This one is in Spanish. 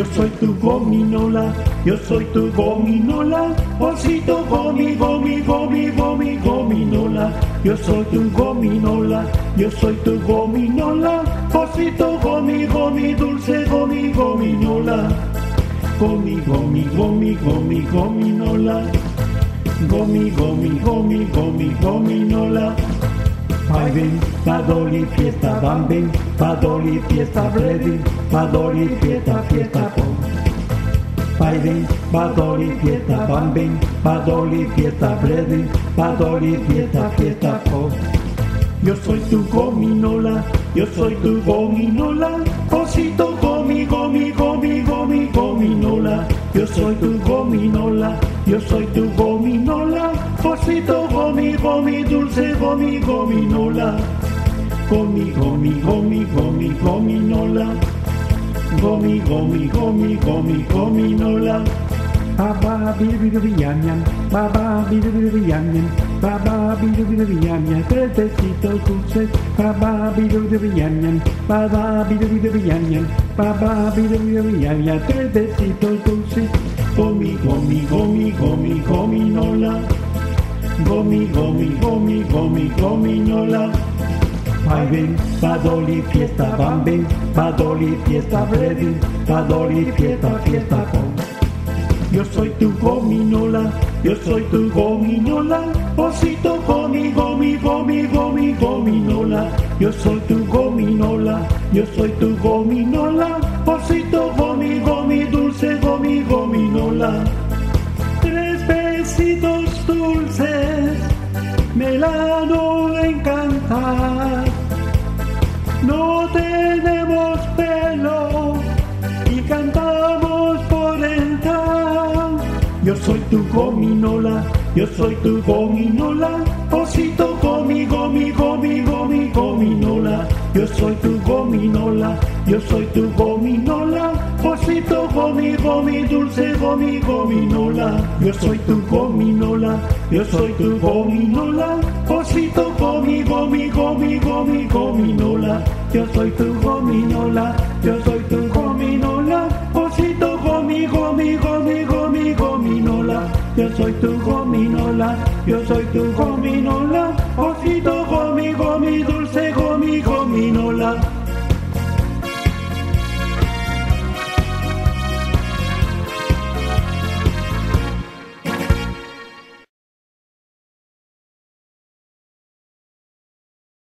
Yo soy tu gominola, yo soy tu gominola, osito gomi, gomi, gomi, gomi, gominola. Yo soy tu gominola, yo soy tu gominola, osito gomi, gomi, dulce gomi, gominola. Gomi, gomi, gomi, gomi, gominola. Gomi, gomi, gomi, gomi, gominola. Biden, Padoli, fiesta, bamben, Padoli, fiesta, ready, Padoli, fiesta, fiesta, pom. Biden, Padoli, fiesta, bamben, Padoli, fiesta, ready, Padoli, fiesta, fiesta, pom. Yo soy tu gominola, yo soy tu gominola, osito gomi, gomi, gomi, gomi, gominola. Yo soy tu gominola, yo soy tu gominola, gomi, dulce gomi, gominola. Gomi, gomi, gomi, gomi, gominola. Gomi, gomi, gomi, gomi, gominola. Ba ba bi bi bi bi yam yam, ba ba bi bi bi yam yam, ba ba bi bi bi yam yam, pececitos dulces, ba ba bi bi bi yam yam, ba ba bi bi bi yam yam, ba ba bi bi bi yam yam, pececitos dulces. Gomi, gomi, gomi, gomi, gominola. Bailen, Padoli, fiesta, bamben, Padoli, fiesta, ready, Padoli, fiesta, fiesta, pom. Yo soy tu gominola, yo soy tu gominola, osito gomi, gomi, gomi, gomi, gominola. Yo soy tu gominola, yo soy tu gominola, osito gomi, gomi, dulce gomi, gominola. Me la no encantar. No tenemos pelo y cantamos por entrar. Yo soy tu gominola, yo soy tu gominola, osito gomi, gomi, gomi, dulce gomi, gominola. Yo soy tu gominola, yo soy tu gominola, osito gomi, gomi, gomi, gomi, gominola. Yo soy tu gominola, yo soy tu gominola, osito gomi, gomi, gomi, gomi, gominola. Yo soy tu gominola, yo soy tu gominola,